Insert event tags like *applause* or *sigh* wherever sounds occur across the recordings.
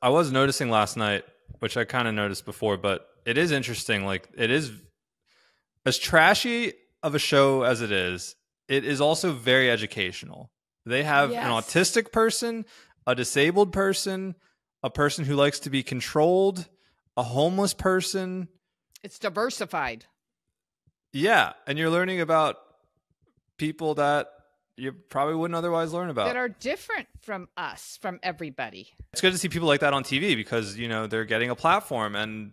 I was noticing last night, which I kind of noticed before, but it is interesting. Like it is as trashy of a show as it is, it is also very educational. They have Yes. an autistic person, a disabled person, a person who likes to be controlled, a homeless person. It's diversified. Yeah, and you're learning about people that you probably wouldn't otherwise learn about. that are different from us, from everybody. it's good to see people like that on TV because you know they're getting a platform and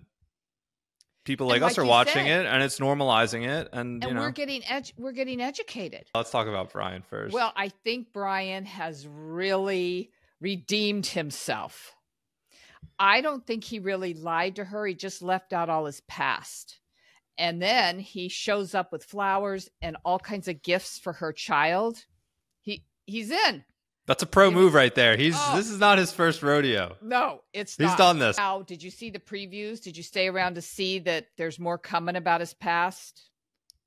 people like And us are watching said- it and it's normalizing it and, And you know we're getting edu- we're getting educated. let's talk about Brian first. Well, I think Brian has really redeemed himself. I don't think he really lied to her. He just left out all his past. And then he shows up with flowers and all kinds of gifts for her child. He he's in. that's a pro move right there. He's Oh. this is not his first rodeo. No, it's He's not. done this. Now, did you see the previews? Did you stay around to see that there's more coming about his past?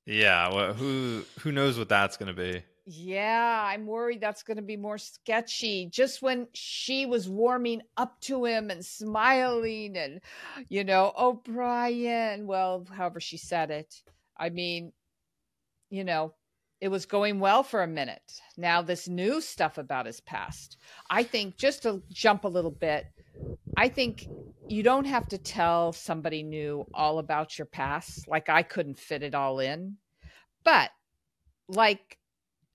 Yeah, well, who who knows what that's going to be? Yeah, I'm worried that's going to be more sketchy. Just when she was warming up to him and smiling and, you know, oh, Brian, well, however she said it. I mean, you know, it was going well for a minute. Now, this new stuff about his past, I think, just to jump a little bit, I think you don't have to tell somebody new all about your past. Like, I couldn't fit it all in. But, like,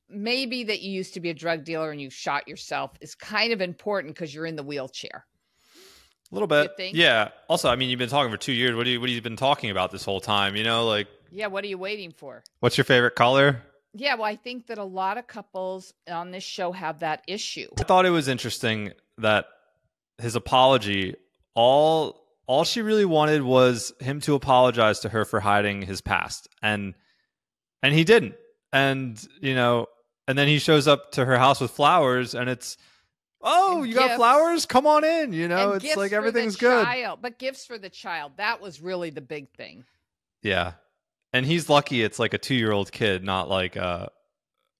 maybe that you used to be a drug dealer and you shot yourself is kind of important because you're in the wheelchair. A little bit. Yeah. Also, I mean, you've been talking for 2 years. What do you what have you been talking about this whole time, you know? Like Yeah, what are you waiting for? what's your favorite color? Yeah, well, I think that a lot of couples on this show have that issue. I thought it was interesting that his apology all all she really wanted was him to apologize to her for hiding his past and and he didn't. And you know and then he shows up to her house with flowers and it's oh And you got flowers? Come on in you know? And it's like everything's good. Child, but gifts for the child, that was really the big thing. yeah and he's lucky it's like a two-year-old kid not like uh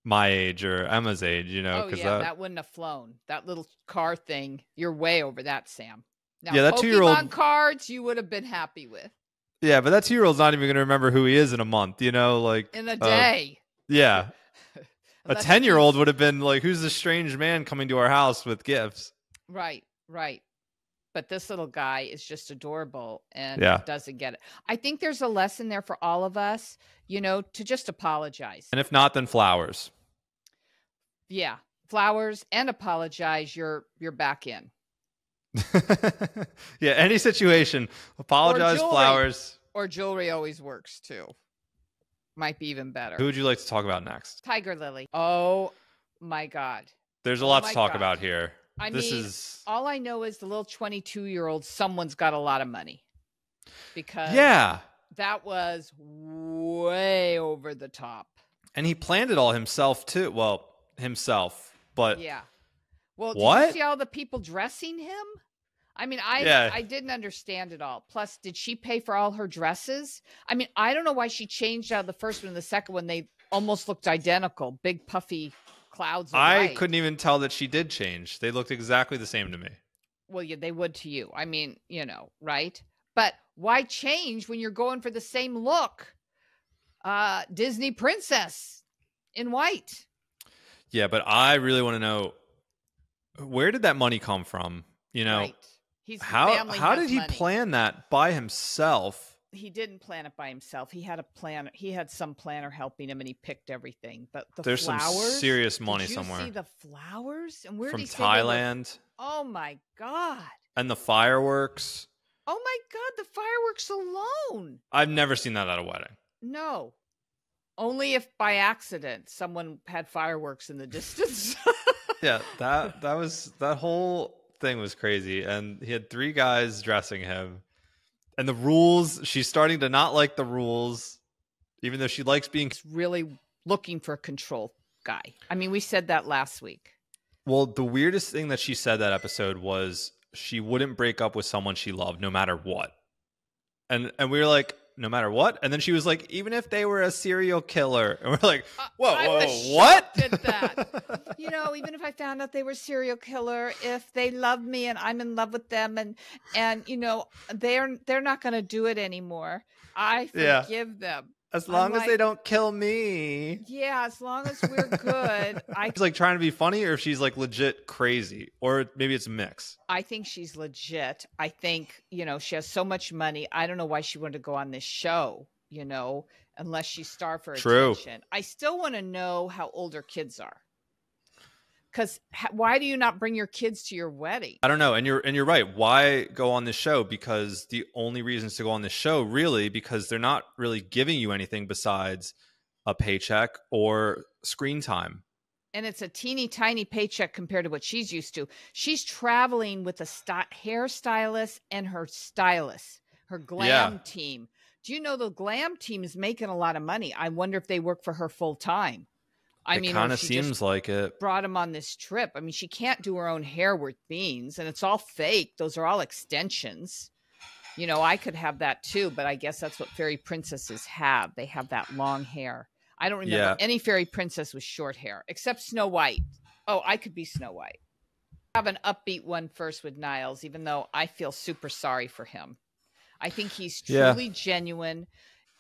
my age or emma's age you know oh, yeah, that... wouldn't have flown. That little car thing, you're way over that, Sam. Now, Yeah, that two-year-old- on cards you would have been happy with yeah but that two-year-old's not even going to remember who he is in a month you know like in a uh, day. yeah *laughs* a 10 year old would have been like who's this strange man coming to our house with gifts Right, right. But this little guy is just adorable and Yeah. doesn't get it. I think there's a lesson there for all of us, you know, to just apologize. and if not then flowers Yeah. Flowers and apologize, you're you're back in. *laughs* yeah any situation apologize jewelry. flowers Or jewelry always works too. Might be even better. who would you like to talk about next TigerLily. Oh my God. there's a Oh lot my to talk God. about here I this mean, is all I know is the little 22 year old, someone's got a lot of money. Because yeah that was way over the top. and he planned it all himself too well himself but Yeah. Well, did What? you see all the people dressing him? I mean, I Yeah. I didn't understand it all. Plus, did she pay for all her dresses? I mean, I don't know why she changed out of the first one and the second one. They almost looked identical, big puffy clouds. I couldn't even tell that she did change they looked exactly the same to me Well, yeah, they would to you. I mean, you know, right? But why change when you're going for the same look? Uh Disney princess in white. yeah but i really want to know where did that money come from you know right. He's how how did he money. plan that by himself he didn't plan it by himself. He had a plan. He had some planner helping him, and he picked everything. But the There's some flowers, serious did money you somewhere. See the flowers and where from did he say they were- Thailand Oh my god! and the fireworks. Oh my god! The fireworks alone. I've never seen that at a wedding. No, only if by accident someone had fireworks in the distance. *laughs* Yeah, that that was that whole thing was crazy, and he had three guys dressing him, and the rules. She's starting to not like the rules, even though she likes being. Really looking for a control guy. I mean, we said that last week. Well, the weirdest thing that she said that episode was she wouldn't break up with someone she loved, no matter what. And and we were like, no matter what. And then she was like, even if they were a serial killer. And we're like, whoa, I whoa, what? at that. *laughs* you know, even if I found out they were serial killer, if they love me and I'm in love with them, and and you know they're they're not going to do it anymore. I Yeah. forgive them. As long as they don't kill me. Yeah, as long as we're good, *laughs* I She's like trying to be funny, or if she's like legit crazy, or maybe it's a mix. I think she's legit. I think, you know, she has so much money. I don't know why she wanted to go on this show, you know, unless she's starved for True. attention. I still want to know how old her kids are. Because why do you not bring your kids to your wedding? I don't know, and you're and you're right. Why go on this show? Because the only reasons to go on this show, really, because they're not really giving you anything besides a paycheck or screen time. And it's a teeny tiny paycheck compared to what she's used to. She's traveling with a st- hairstylist and her stylist, her glam Yeah. team. Do you know the glam team is making a lot of money? I wonder if they work for her full time. I it mean, kind of seems like it. brought him on this trip. I mean, she can't do her own hair worth beans, and it's all fake. Those are all extensions. You know, I could have that too, but I guess that's what fairy princesses have. They have that long hair. I don't remember Yeah. any fairy princess with short hair except Snow White. Oh, I could be Snow White. Have an upbeat one first with Niles, even though I feel super sorry for him. I think he's Yeah. truly genuine.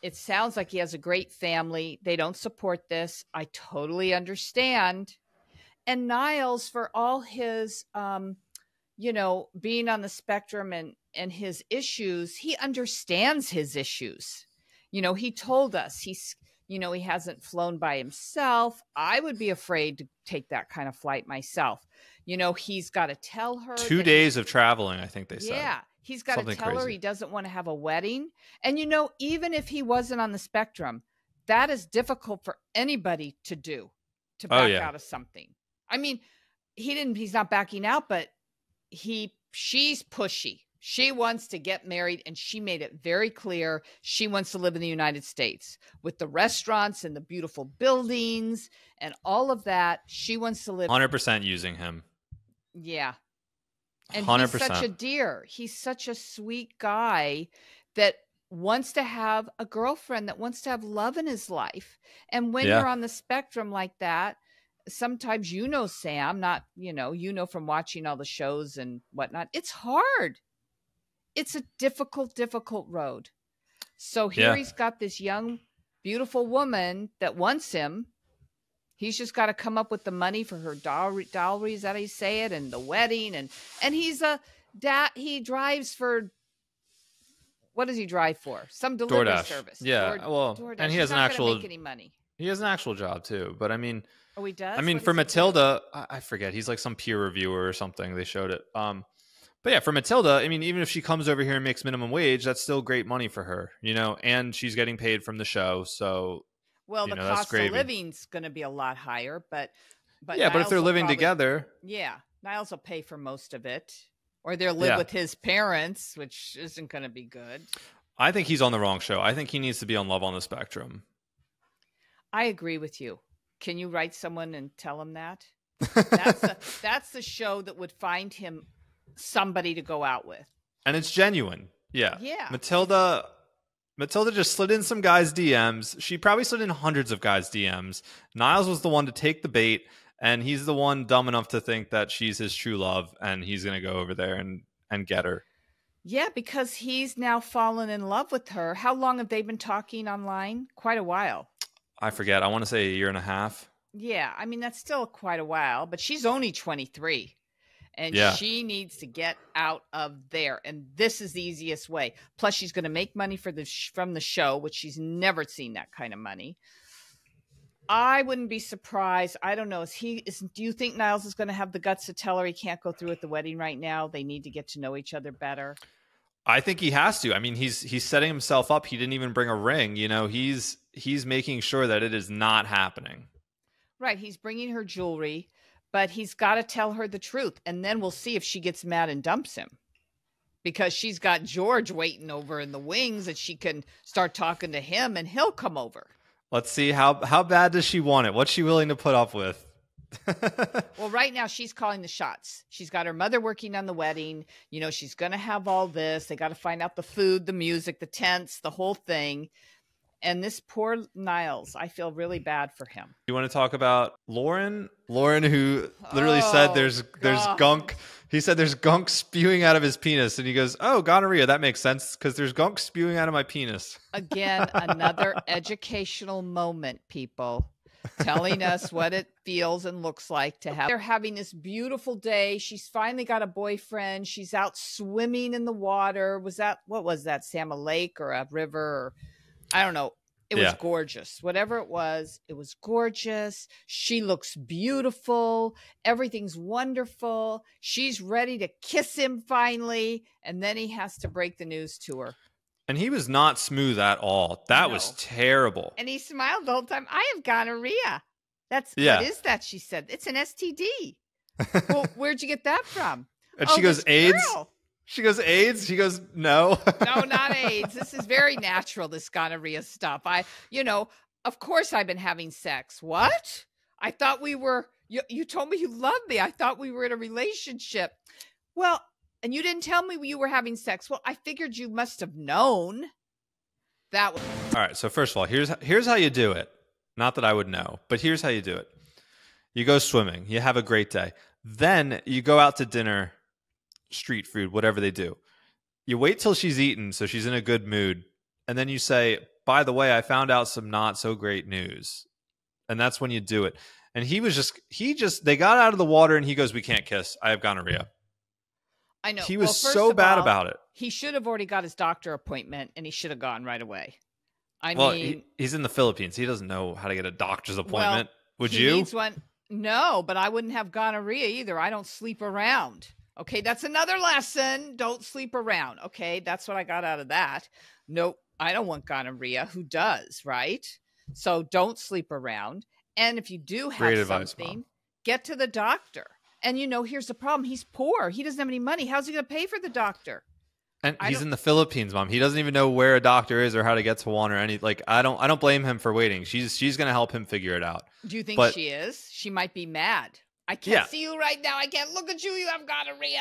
It sounds like he has a great family. They don't support this. I totally understand. And Niles, for all his, um, you know, being on the spectrum and and his issues, he understands his issues. You know, he told us he's, you know, he hasn't flown by himself. I would be afraid to take that kind of flight myself. You know, he's got to tell her Two days of traveling, I think they said. yeah, he's got to Something tell her he doesn't want to have a wedding. And you know, even if he wasn't on the spectrum, that is difficult for anybody to do to Oh, back yeah. out of something. I mean, he didn't he's not backing out, but he she's pushy. She wants to get married and she made it very clear she wants to live in the United States with the restaurants and the beautiful buildings and all of that. She wants to live 100% using him. yeah. And 100%. he's such a dear. He's such a sweet guy that wants to have a girlfriend that wants to have love in his life. And when Yeah. you're on the spectrum like that, sometimes you know Sam, not, you know, you know from watching all the shows and whatnot. It's hard. It's a difficult, difficult road. So here Yeah. he's got this young, beautiful woman that wants him. He's just got to come up with the money for her dowry, dowry. Is that how you say it? And the wedding, and and he's a dad. He drives for what does he drive for? Some delivery DoorDash. service. Yeah, Door- well, DoorDash. and he He's has an not actual- make any money. He has an actual job too, but I mean, Oh, he does. I mean, What for does he do? Matilda, I, I forget. He's like some peer reviewer or something. They showed it. Um, but yeah, for Matilda, I mean, even if she comes over here and makes minimum wage, that's still great money for her, you know. And she's getting paid from the show, so Well, you the know, cost of living's going to be a lot higher, but but yeah. But if they're living probably- together, yeah, Niles will pay for most of it, or they'll live Yeah. with his parents, which isn't going to be good. I think he's on the wrong show. I think he needs to be on Love on the Spectrum. I agree with you. Can you write someone and tell him that? That's the, *laughs* that's the show that would find him somebody to go out with. and it's genuine. Yeah. Yeah. Matilda Matilda just slid in some guys' DMs. She probably slid in hundreds of guys' DMs. Niles was the one to take the bait, and he's the one dumb enough to think that she's his true love, and he's gonna go over there and and get her. Yeah, because he's now fallen in love with her. How long have they been talking online? Quite a while. I forget. I want to say a year and a half. Yeah, I mean that's still quite a while, but she's only 23. And Yeah. she needs to get out of there. And this is the easiest way. Plus she's going to make money for the sh- from the show, which she's never seen that kind of money. I wouldn't be surprised. I don't know. Is he is do you think Niles is going to have the guts to tell her he can't go through with the wedding right now? They need to get to know each other better. I think he has to. I mean, he's he's setting himself up. He didn't even bring a ring. You know, he's he's making sure that it is not happening. Right. He's bringing her jewelry, but he's got to tell her the truth. And then we'll see if she gets mad and dumps him because she's got George waiting over in the wings that she can start talking to him and he'll come over. Let's see how how bad does she want it? What's she willing to put up with? *laughs* Well, right now she's calling the shots. She's got her mother working on the wedding. You know, she's going to have all this. They got to find out the food, the music, the tents, the whole thing. And this poor Niles, I feel really bad for him. You want to talk about Loren? Loren, who literally said Oh, there's there's God. gunk. He said there's gunk spewing out of his penis, and he goes, "Oh, gonorrhea. That makes sense because there's gunk spewing out of my penis." Again, another *laughs* educational moment, people. Telling us what it feels and looks like to have. They're having this beautiful day. She's finally got a boyfriend. She's out swimming in the water. Was that what was that? Sam a lake or a river? Or, I don't know. It was Yeah. gorgeous. Whatever it was, it was gorgeous. She looks beautiful. Everything's wonderful. She's ready to kiss him finally. And then he has to break the news to her. And he was not smooth at all. That was terrible. And he smiled the whole time. I have gonorrhea. That's Yeah. what is that? She said it's an STD. *laughs* well, where'd you get that from? And "Oh, she goes, AIDS? girl." She goes, AIDS? She goes, no. No, not AIDS. This is very natural. This gonorrhea stuff. I, you know, of course I've been having sex. What? I thought we were. You, you told me you loved me. I thought we were in a relationship. Well, and you didn't tell me you were having sex. Well, I figured you must have known. That was All right. So first of all, here's here's how you do it. Not that I would know, but here's how you do it. You go swimming. You have a great day. Then you go out to dinner, street food, whatever they do. You wait till she's eaten, so she's in a good mood, and then you say, "By the way, I found out some not so great news," and that's when you do it. And he was just he just they got out of the water, and he goes, "We can't kiss. I have gonorrhea." I know. He was first so bad all, about it. he should have already got his doctor appointment and he should have gone right away. I well, mean, he, he's in the Philippines. He doesn't know how to get a doctor's appointment. Would he you? Needs one. No, but I wouldn't have gonorrhea either. I don't sleep around. Okay, that's another lesson. Don't sleep around. Okay, that's what I got out of that. Nope, I don't want gonorrhea. Who does, right? So don't sleep around. And if you do have Great advice, something, Mom. get to the doctor. And you know, here's the problem. He's poor. He doesn't have any money. How's he going to pay for the doctor? And I he's don't- in the Philippines, mom. He doesn't even know where a doctor is or how to get to one or any. Like I don't, I don't blame him for waiting. She's she's gonna help him figure it out. Do you think But- she is? She might be mad. I can't Yeah. see you right now. I can't look at you. You have gonorrhea.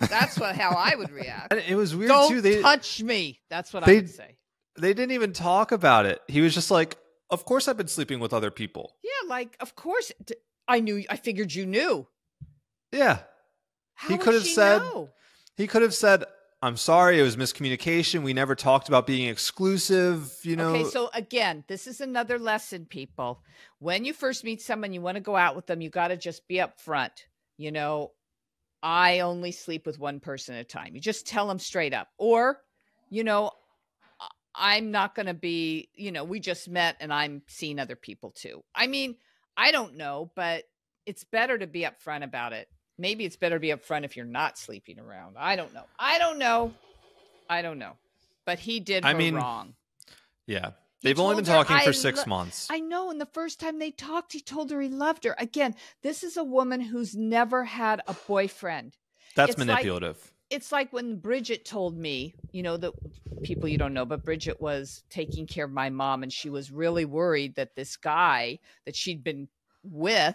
Ah! *laughs* That's what how I would react. And it was weird Don't too. They touch me. That's what I they- would say. they didn't even talk about it. He was just like, "Of course, I've been sleeping with other people." Yeah, like of course I knew. I figured you knew. Yeah, How He could have said- know? he could have said, "I'm sorry, it was miscommunication. We never talked about being exclusive." You know, Okay, so again, this is another lesson, people. When you first meet someone, you want to go out with them, you got to just be upfront. You know, I only sleep with one person at a time. You just tell them straight up. Or, you know, I'm not going to be, you know, we just met and I'm seeing other people too. I mean, I don't know, but it's better to be upfront about it. Maybe it's better to be upfront if you're not sleeping around. I don't know. I don't know. I don't know. But he did I mean, wrong. yeah, He they've only been talking for six lo- months. I know. And the first time they talked, he told her he loved her. Again, this is a woman who's never had a boyfriend. That's it's like- manipulative. It's like when Bridget told me, you know, the people you don't know, but Bridget was taking care of my mom and she was really worried that this guy that she'd been with,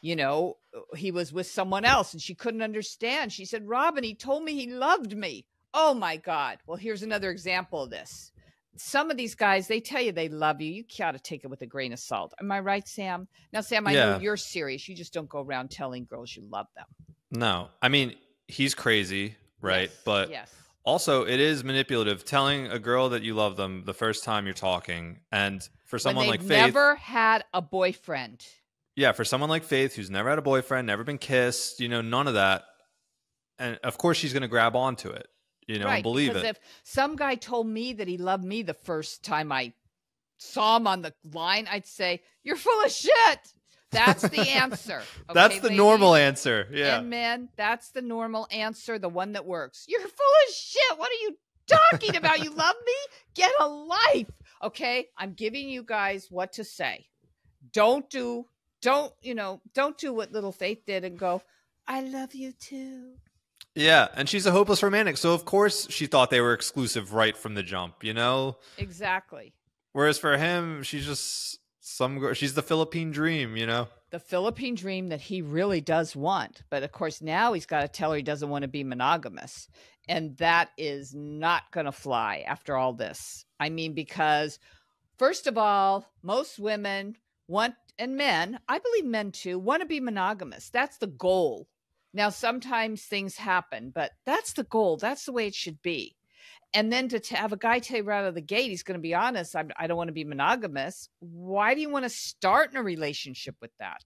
you know, he was with someone else and she couldn't understand. She said, Robin, he told me he loved me. Oh my God. Well, here's another example of this. Some of these guys, they tell you they love you. You got to take it with a grain of salt. Am I right, Sam? Now, Sam, I know you're serious. You just don't go around telling girls you love them. no, I mean he's crazy, right? Yes, But yes. Also, it is manipulative telling a girl that you love them the first time you're talking. And for someone like Faith, never had a boyfriend. Yeah, for someone like Faith who's never had a boyfriend, never been kissed, you know, none of that. And of course, she's going to grab onto it, you know, right. and believe because it. if some guy told me that he loved me the first time I saw him on the line, I'd say, You're full of shit. That's the *laughs* answer. That's okay, the normal answer. Yeah. And men, that's the normal answer, the one that works. You're full of shit. What are you talking about? You *laughs* love me? Get a life. Okay. I'm giving you guys what to say. Don't do, don't, you know, don't do what little Faith did and go, I love you too. yeah. And she's a hopeless romantic. So, of course, she thought they were exclusive right from the jump, you know? Exactly. Whereas for him, she's just some girl. She's the Philippine dream, you know? the Philippine dream that he really does want. But of course, now he's got to tell her he doesn't want to be monogamous. And that is not going to fly after all this. I mean, because first of all, most women want, and men, I believe men too, want to be monogamous. That's the goal. Now, sometimes things happen, but that's the goal. That's the way it should be. And then to t- have a guy tell you right out of the gate, he's going to be honest, I, I don't want to be monogamous. Why do you want to start in a relationship with that?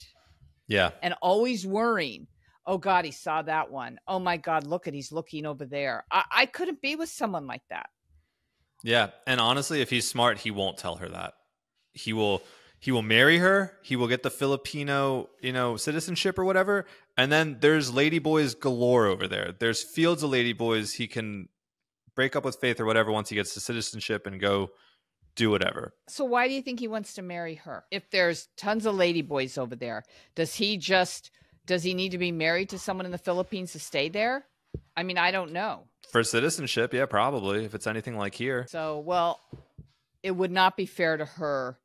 Yeah. And always worrying, oh God, he saw that one. Oh my God, look at he's looking over there. I, I couldn't be with someone like that. Yeah. And honestly, if he's smart, he won't tell her that. He will he will marry her, he will get the Filipino, you know, citizenship or whatever. And then there's ladyboys galore over there. There's fields of ladyboys he can break up with Faith or whatever once he gets the citizenship and go do whatever. So why do you think he wants to marry her? If there's tons of ladyboys over there, does he just does he need to be married to someone in the Philippines to stay there? I mean, I don't know. For citizenship, yeah, probably. If it's anything like here. So, well, it would not be fair to her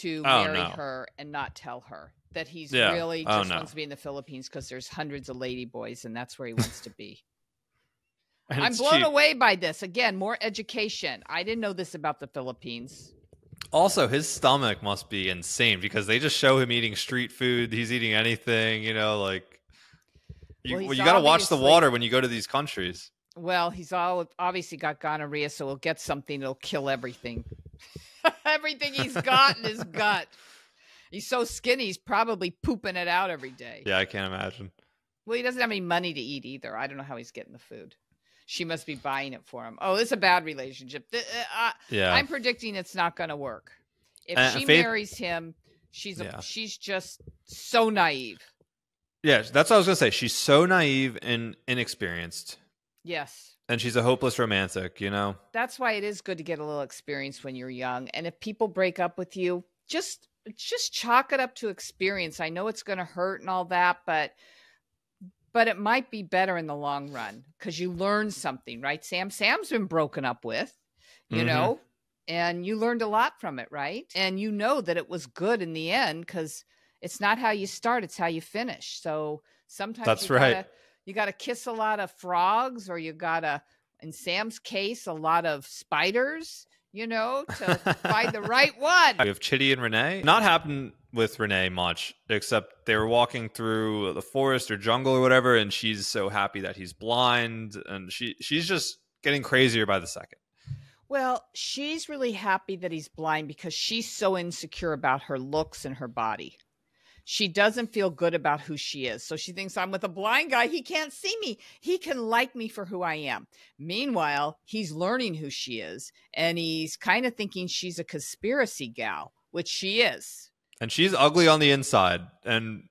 to Oh, marry no. her and not tell her that he's Yeah. really Oh, just no. wants to be in the Philippines because there's hundreds of ladyboys and that's where he wants to be. *laughs* I'm blown cheap. away by this. Again, more education. I didn't know this about the Philippines. Also, his stomach must be insane because they just show him eating street food. He's eating anything, you know, like you, Well, well, you got to watch the water when you go to these countries. Well, he's all obviously got gonorrhea, so he'll get something that'll kill everything. *laughs* everything he's got in his *laughs* gut. He's so skinny, he's probably pooping it out every day. Yeah, I can't imagine. Well, he doesn't have any money to eat either. I don't know how he's getting the food. She must be buying it for him. Oh, it's a bad relationship. Uh, uh, Yeah. I'm predicting it's not going to work. If Uh, she Faith- marries him, she's a, Yeah. she's just so naive. yeah, that's what I was going to say. She's so naive and inexperienced, Yes. And she's a hopeless romantic, you know? That's why it is good to get a little experience when you're young. And if people break up with you, just just chalk it up to experience. I know it's going to hurt and all that, but but it might be better in the long run because you learn something, right? Sam Sam's been broken up with, you Mhm. know, and you learned a lot from it, right? And you know that it was good in the end because it's not how you start, it's how you finish. So sometimes That's right. gotta, you got to kiss a lot of frogs, or you got to, in Sam's case, a lot of spiders, you know, to find the right *laughs* one. We have Chidi and Renee. Not happened with Renee much, except they were walking through the forest or jungle or whatever, and she's so happy that he's blind, and she she's just getting crazier by the second. Well, she's really happy that he's blind because she's so insecure about her looks and her body. She doesn't feel good about who she is. So she thinks I'm with a blind guy. He can't see me. He can like me for who I am. Meanwhile, he's learning who she is and he's kind of thinking she's a conspiracy gal, which she is. And she's ugly on the inside. And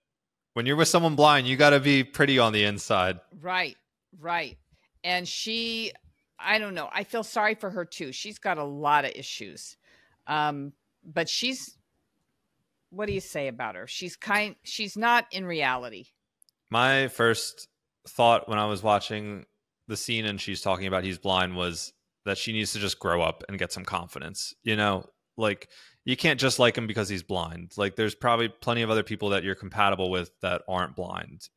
when you're with someone blind, you got to be pretty on the inside. Right, right. And she, I don't know. I feel sorry for her too. She's got a lot of issues. Um, but she's, what do you say about her? She's kind, she's not in reality. My first thought when I was watching the scene and she's talking about he's blind was that she needs to just grow up and get some confidence. You know, like you can't just like him because he's blind. Like there's probably plenty of other people that you're compatible with that aren't blind.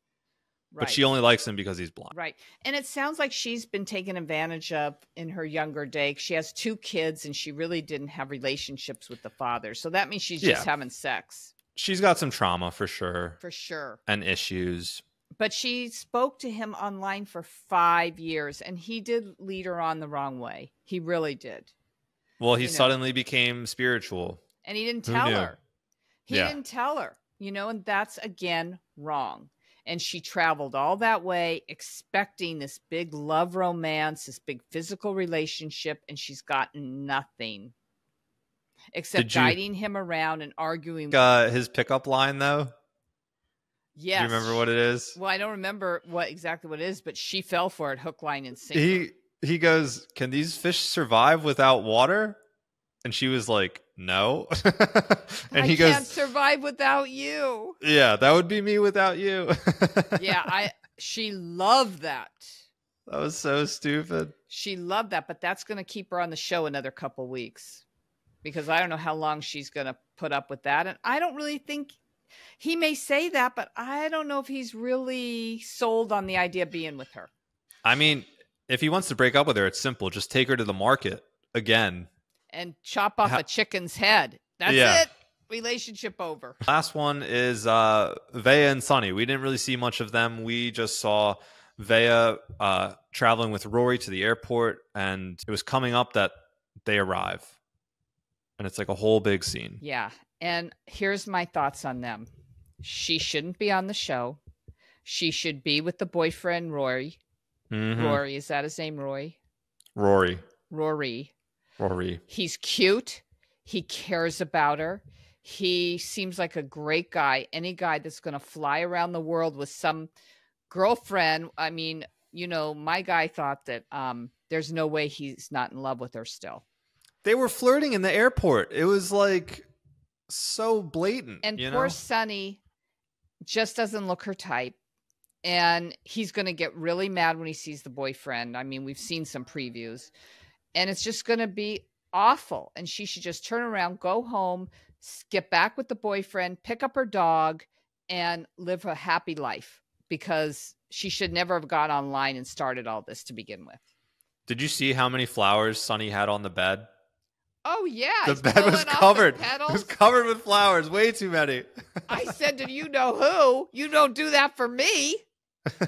Right. But she only likes him because he's blind. Right. And it sounds like she's been taken advantage of in her younger day. She has two kids and she really didn't have relationships with the father. So that means she's just having sex She's got some trauma for sure for sure. and issues. But she spoke to him online for five years and he did lead her on the wrong way. He really did. Well, he You know. suddenly became spiritual. And he didn't tell her. He Yeah. didn't tell her, you know, and that's again wrong. And she traveled all that way expecting this big love romance, this big physical relationship, and she's gotten nothing except Did you- guiding him around and arguing. Uh, his pickup line, though, yes. do you remember what it is? Well, I don't remember what exactly what it is, but she fell for it hook, line, and sinker. he he goes, "Can these fish survive without water?" And she was like, "No." *laughs* and he goes, I he can't goes, survive without you. "Yeah, that would be me without you." *laughs* yeah, I she loved that. that was so stupid. She loved that, but that's going to keep her on the show another couple weeks because I don't know how long she's going to put up with that. And I don't really think he may say that, but I don't know if he's really sold on the idea of being with her. I mean, if he wants to break up with her, it's simple. Just take her to the market again. And chop off Ha- a chicken's head. That's Yeah. it. Relationship over. Last one is uh, Veah and Sunny. We didn't really see much of them. We just saw Veah uh, traveling with Rory to the airport, and it was coming up that they arrive. And it's like a whole big scene. Yeah. And here's my thoughts on them. She shouldn't be on the show. She should be with the boyfriend Rory. Mhm. Rory, is that his name? Roy? Rory. Rory. Rory. He's cute. He cares about her. He seems like a great guy. Any guy that's going to fly around the world with some girlfriend. I mean, you know, my guy thought that um, there's no way he's not in love with her still. They were flirting in the airport. It was like so blatant. And you poor know? Sunny just doesn't look her type. And he's going to get really mad when he sees the boyfriend. I mean, we've seen some previews, and it's just going to be awful. And she should just turn around, go home, get back with the boyfriend, pick up her dog, and live a happy life because she should never have got online and started all this to begin with. Did you see how many flowers Sunny had on the bed? Oh, yeah. The he's bed was pulling off the covered. It was covered with flowers. Way too many. *laughs* I said to you know who, you don't do that for me. *laughs*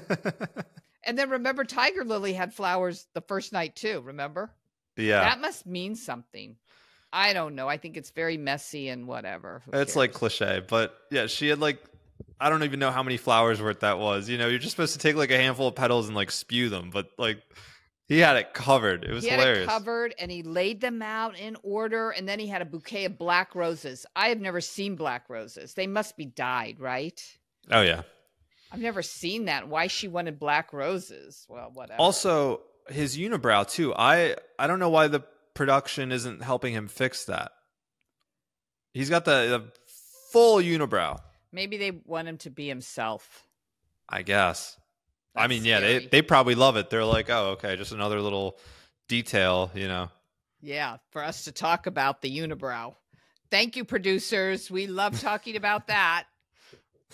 And then remember, TigerLily had flowers the first night too. Remember? Yeah. That must mean something. I don't know. I think it's very messy and whatever. Who It's like cliche, but yeah, she had like I don't even know how many flowers worth that was. You know, you're just supposed to take like a handful of petals and like spew them, but like he had it covered. It was he had hilarious. it covered and he laid them out in order, and then he had a bouquet of black roses. I have never seen black roses. They must be dyed, right? Oh yeah. I've never seen that. Why she wanted black roses? Well, whatever. Also, his unibrow too. I I don't know why the production isn't helping him fix that. He's got the, the full unibrow, maybe they want him to be himself. I guess. I mean, yeah, they they probably love it. They're like, "Oh, okay, just another little detail, you know." Yeah, for us to talk about the unibrow. Thank you, producers. We love talking about that.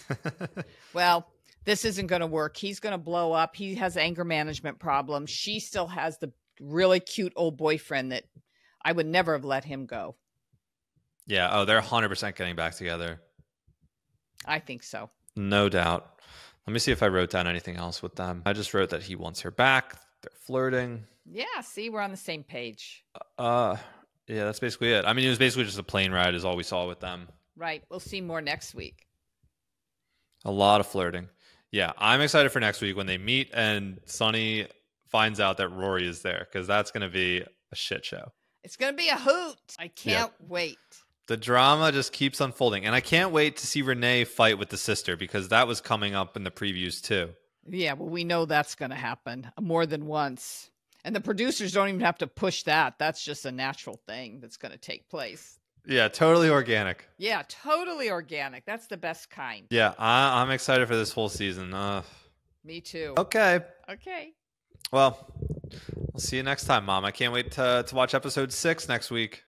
*laughs* Well, this isn't going to work. He's going to blow up. He has anger management problems. She still has the really cute old boyfriend that I would never have let him go. yeah, oh, they're 100% getting back together. I think so. No doubt. Let me see if I wrote down anything else with them. I just wrote that he wants her back. They're flirting. Yeah, see, we're on the same page. Uh, yeah, that's basically it. I mean, it was basically just a plane ride, is all we saw with them. Right. We'll see more next week. A lot of flirting. Yeah, I'm excited for next week when they meet and Sunny finds out that Rory is there because that's going to be a shit show. It's going to be a hoot. I can't wait. The drama just keeps unfolding, and I can't wait to see Renee fight with the sister because that was coming up in the previews too. Yeah, well, we know that's going to happen more than once. And the producers don't even have to push that. That's just a natural thing that's going to take place. Yeah, totally organic. Yeah, totally organic. That's the best kind. Yeah, I, I'm excited for this whole season. Uh, Me too. okay, Okay. well, we'll see you next time, Mom. I can't wait to to watch episode six next week.